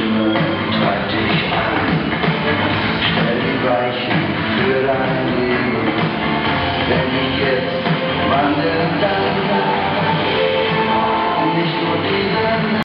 Immer bei dich an, stell die Weichen.